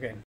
Okay.